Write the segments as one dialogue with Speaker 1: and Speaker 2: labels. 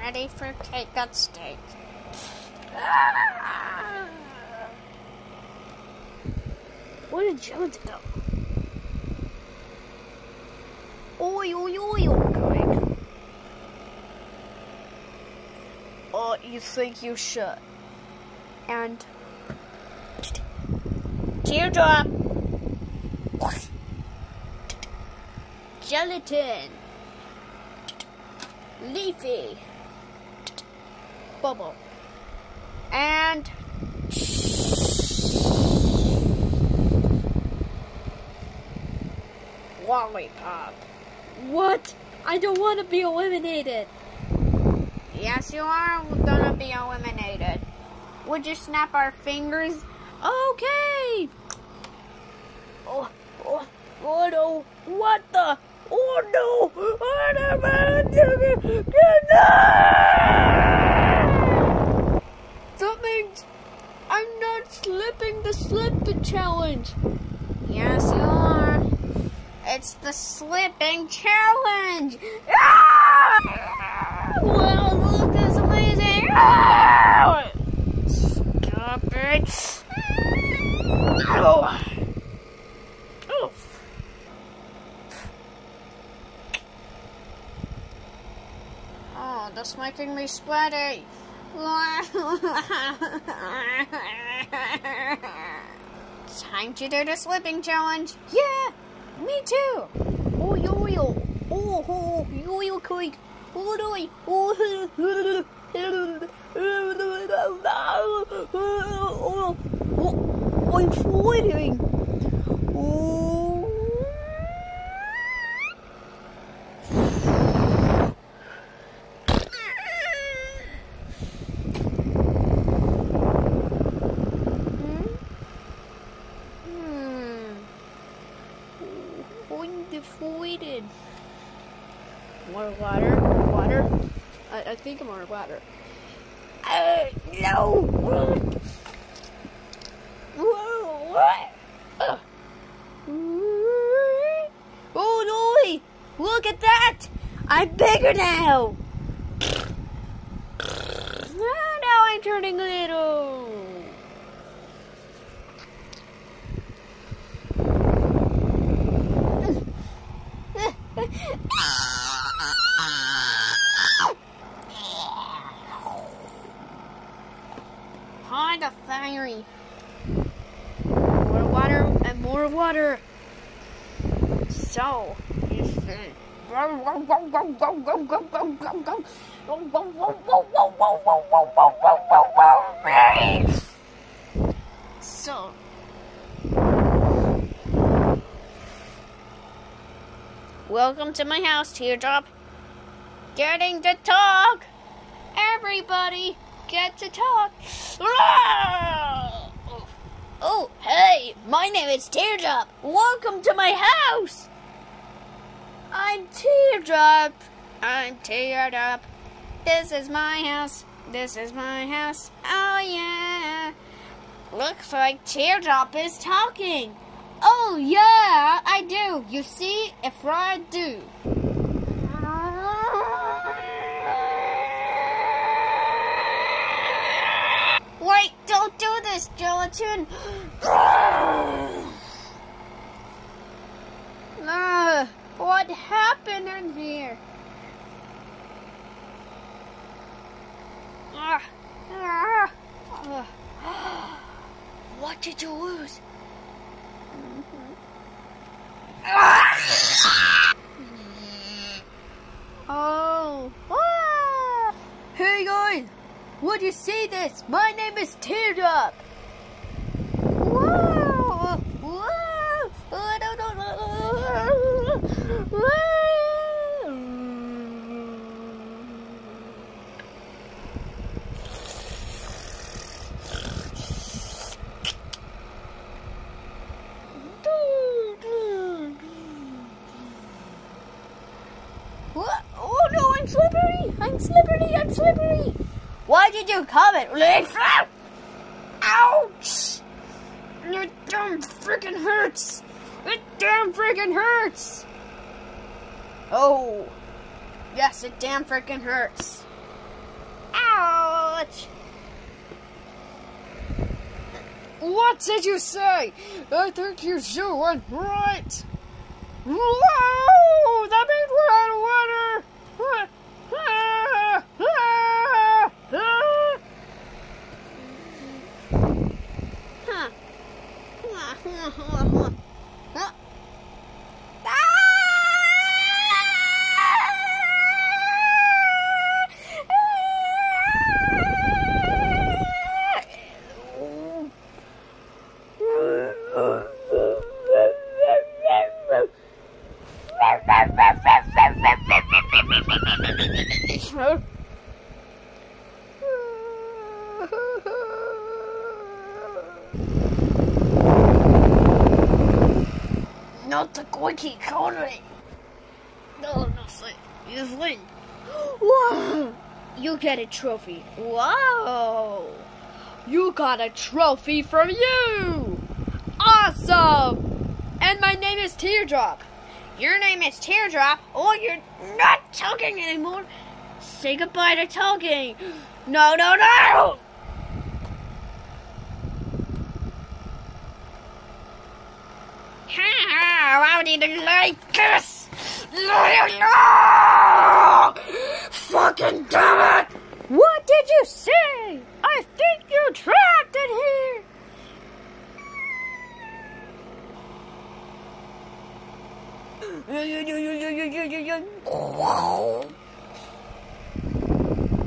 Speaker 1: Ready for cake at stake.
Speaker 2: Where did Jones go? Oi, oi, oi, oi, going. Oh, you think you should? And
Speaker 1: Teardrop.
Speaker 2: gelatin, leafy, bubble,
Speaker 1: And lollipop.
Speaker 2: What? I don't want to be eliminated.
Speaker 1: Yes, you are gonna be eliminated. Would you snap our fingers?
Speaker 2: Okay. Oh, oh, oh no! What the? Oh no! What am I doing? That means I'm not slipping the slip challenge.
Speaker 1: Yes, you are. It's the slipping challenge. Ah! Well, look, it's amazing. Ah! Stop it. Oh. Oh. Oh, that's making me sweaty. Time to do the slipping challenge.
Speaker 2: Yeah, me too. Oh yo yo, oh yo yo quick, oh no, oh oh oh, I'm floating. Oh.
Speaker 1: Hmm.
Speaker 2: I'm deflated. More water, water. I, I think I'm on water. Uh, no. Whoa, what? Uh. Oh no! Look at that! I'm bigger now. Now I'm turning little.
Speaker 1: The fiery.
Speaker 2: More water and more water.
Speaker 1: So, so, welcome to my house, Teardrop. Getting to talk. Everybody, get to talk.
Speaker 2: Oh, hey, my name is Teardrop. Welcome to my house.
Speaker 1: I'm Teardrop. I'm Teardrop. This is my house. This is my house. Oh yeah. Looks like Teardrop is talking. Oh yeah, I do. You see, if I do. Wait, don't do this, gelatin. Ah, what happened in here? Ah, ah.
Speaker 2: What did you lose?
Speaker 1: Oh.
Speaker 2: Would you see this? My name is Teardrop.
Speaker 1: Whoa. Whoa. Whoa.
Speaker 2: Oh no, I'm slippery! I'm slippery! I'm slippery! Did you comment?
Speaker 1: Ouch! It damn freaking hurts! It damn freaking hurts! Oh, yes, it damn freaking hurts. Ouch!
Speaker 2: What did you say? I think you doing right. Whoa! That means we're out of water. Ah, ah, ah.
Speaker 1: Huh. Huh, huh, huh, huh.
Speaker 2: Not the quickie Connery.
Speaker 1: No, no. You win.
Speaker 2: Whoa! You get a trophy.
Speaker 1: Whoa!
Speaker 2: You got a trophy from you! Awesome! And my name is Teardrop.
Speaker 1: Your name is Teardrop. Oh, you're not talking anymore. Say goodbye to talking. No, no, no! How did you like this? Fucking damn it!
Speaker 2: What did you say? I think you're trapped in here.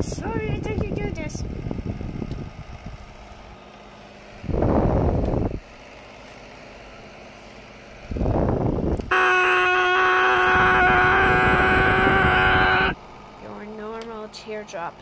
Speaker 1: Sorry that you do this.
Speaker 2: Your normal teardrop.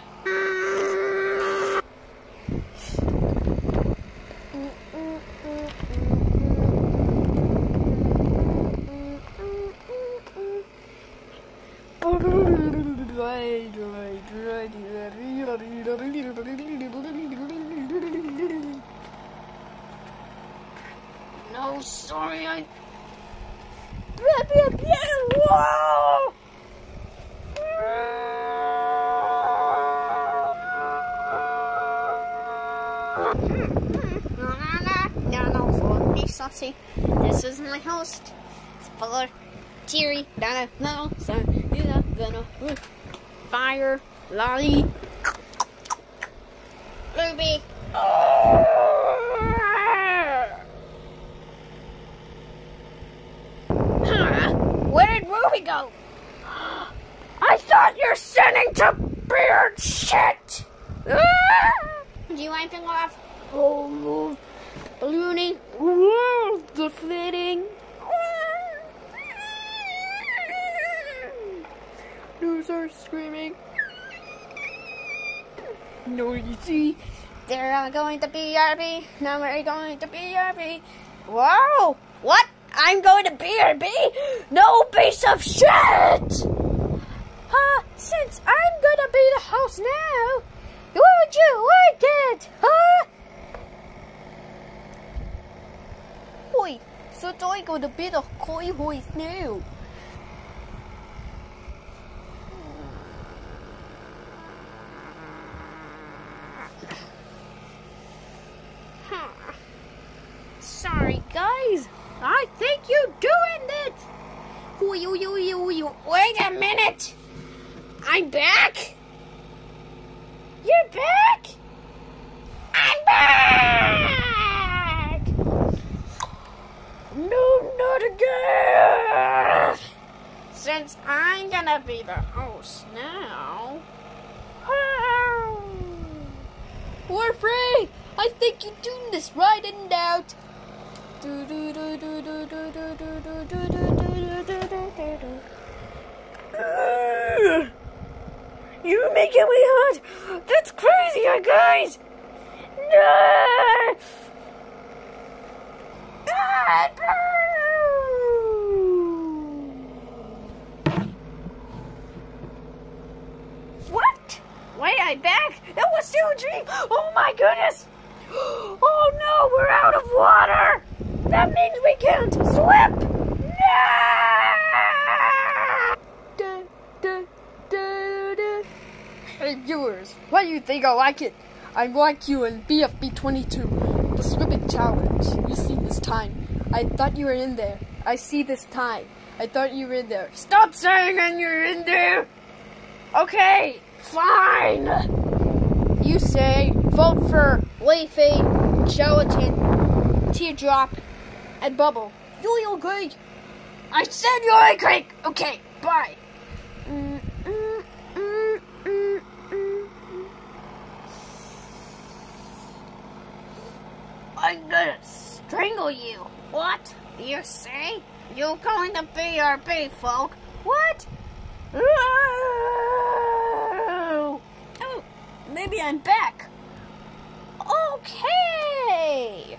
Speaker 1: No, sorry, I.
Speaker 2: Whoa!
Speaker 1: No, no, no, no, no, for me, Saucy. This is my host. For Teary, no, no, no, so, you know, gonna, fire, lolly, Ruby. Huh? Where did Ruby go? I thought you're sending to Beard shit. Do you want to go off? Oh, ballooning.
Speaker 2: Whoa! Deflating. Losers screaming. Noisy.
Speaker 1: They're going to BRB. Now we're going to BRB. Whoa! What? I'm going to BRB? No piece of shit!
Speaker 2: Huh? Since I'm gonna be the host now, would you like it? Huh? Oi, so I'm gonna be the koi hoist now.
Speaker 1: Sorry, guys. I think you're doing it. Wait a minute. I'm back. You're back. I'm back. No, not again. Since I'm gonna be the host now.
Speaker 2: We're free. I think you're doing this right and out.
Speaker 1: You're making me hot. That's crazy, guys. No. What? Wait, I back? That was still. Oh my goodness. Oh no, we're out of water. That means we can't swim. No.
Speaker 2: Hey viewers, why do you think I like it? I like you in BFB 22, the swimming challenge. You see this time. I thought you were in there. I see this time. I thought you were in there. Stop saying and you're in there! Okay, fine! You say vote for Leafy, Gelatin, Teardrop, and Bubble. You agree? I said you agree! Okay, bye! Mm, mm, mm, mm, mm.
Speaker 1: I'm gonna strangle you. What? You say? You're going to be our BRB, folk. What? Maybe I'm back. Okay.